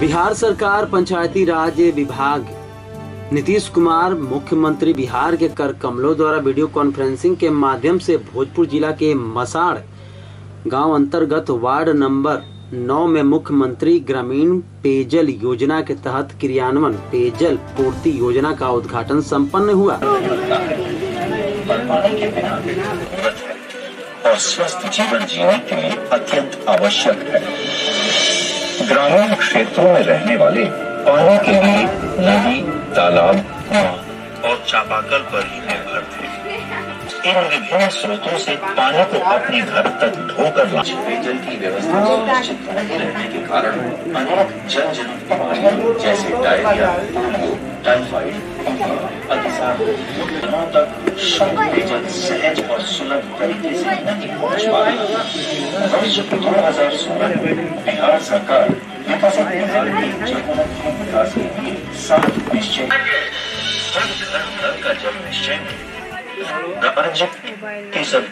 बिहार सरकार, पंचायती राज विभाग। नीतीश कुमार, मुख्यमंत्री बिहार के कर कमलों द्वारा वीडियो कॉन्फ्रेंसिंग के माध्यम से भोजपुर जिला के मसाड़ गाँव अंतर्गत वार्ड नंबर 9 में मुख्यमंत्री ग्रामीण पेयजल योजना के तहत क्रियान्वयन, पेयजल पूर्ति योजना का उद्घाटन संपन्न हुआ। और स्वस्थ जीवन जीने के लिए अत्यंत आवश्यक है। ग्रामीण क्षेत्रों में रहने वाले पानी के लिए नदी, तालाब और चापाकल पर ही निर्भर थे। इन विभिन्न स्रोतों से पानी को अपने घर तक ढोकर पेयजल की व्यवस्था सुनिश्चित नहीं रहने के कारण अनेक जन जन बीमारियाँ जैसे डायरिया टाइफाइड अतिसार तक शुद्ध पेयजल सहज और सुलभ तरीके से नहीं पहुँच पा रही बिहार सरकार सात निश्चय का जब निश्चय में राज्य की सब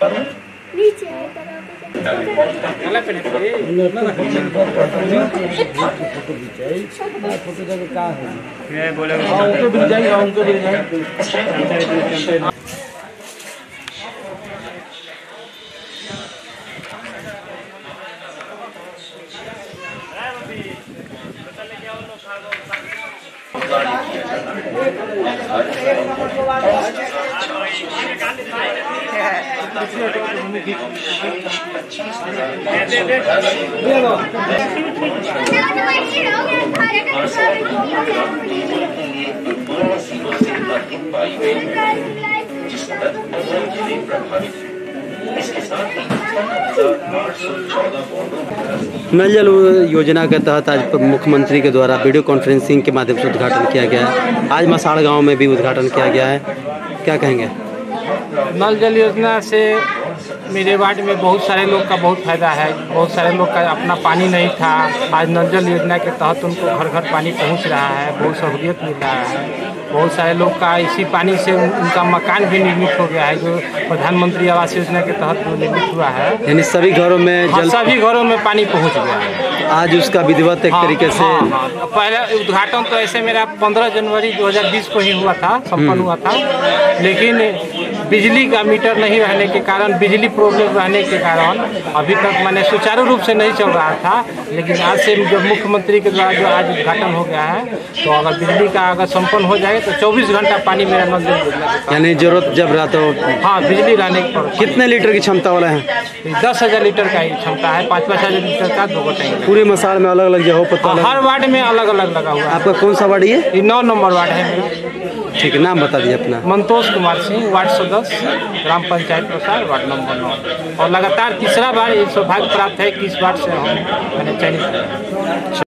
पर नीचे है तरह जिस तक प्रभावित इसके साथ ही नल जल योजना के तहत आज मुख्यमंत्री के द्वारा वीडियो कॉन्फ्रेंसिंग के माध्यम से उद्घाटन किया गया है। आज मसाड़ गाँव में भी उद्घाटन किया गया है। क्या कहेंगे? नल जल योजना से मेरे वार्ड में बहुत सारे लोग का बहुत फ़ायदा है। बहुत सारे लोग का अपना पानी नहीं था। आज नल जल योजना के तहत उनको घर घर पानी पहुँच रहा है। बहुत सहूलियत मिल रहा है। बहुत सारे लोग का इसी पानी से उनका मकान भी निर्मित हो गया है जो प्रधानमंत्री आवास योजना के तहत निर्मित हुआ है। यानी सभी घरों में हाँ, जल सभी घरों में पानी पहुँच गया है। आज उसका विधिवत एक हाँ, तरीके से हाँ, हाँ। पहले उद्घाटन तो ऐसे मेरा 15 जनवरी 2020 को ही हुआ था संपन्न हुआ था। लेकिन बिजली का मीटर नहीं रहने के कारण बिजली प्रॉब्लम रहने के कारण अभी तक मैंने सुचारू रूप से नहीं चल रहा था। लेकिन आज से जब मुख्यमंत्री के द्वारा जो आज उद्घाटन हो गया है तो अगर बिजली का अगर संपन्न हो जाए तो 24 घंटा पानी मेरा नल के। यानी ज़रूरत जब रहा तो हाँ बिजली रहने पर कितने लीटर की क्षमता वाला है? दस हज़ार लीटर का ही क्षमता है पाँच पाँच हज़ार लीटर का दो टैंक पूरे मसाल में अलग अलग जगहों पर तो हर वार्ड में अलग अलग लगा हुआ है। आपका कौन सा वार्ड ये? ये नौ नंबर वार्ड है मेरा। ठीक है नाम बता दीजिए अपना। मंतोष कुमार सिंह वार्ड सदस्य ग्राम पंचायत प्रसार, वार्ड नंबर नौ और लगातार तीसरा बार ये सौभाग्य प्राप्त है कि इस बार से हम मैंने चयनित।